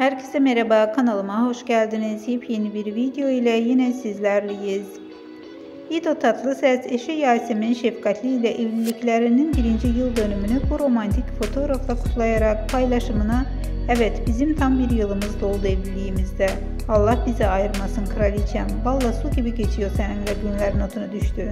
Herkese merhaba kanalıma hoş geldiniz. Yepyeni bir video ile yine sizlerleyiz. İdo Tatlıses eşi Yasemin Şefkatli ile evliliklerinin birinci yıl dönümünü bu romantik fotoğrafla kutlayarak paylaşımına Evet bizim tam bir yılımız doldu evliliğimizde. Allah bizi ayırmasın kraliçem. Valla su gibi geçiyor seninle günler notunu düştü.